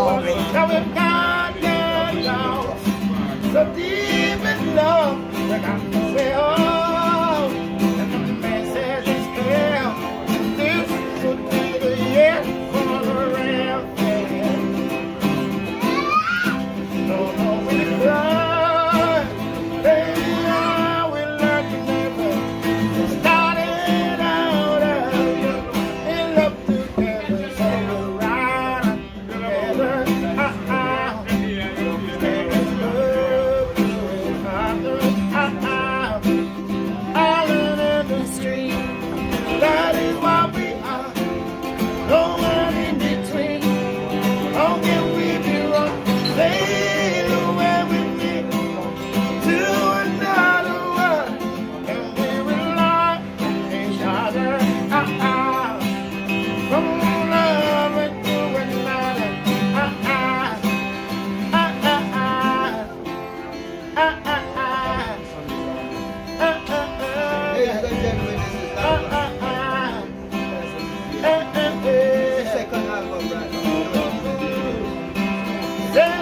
Now if God down, down, so deep in love, that I oh, Yeah.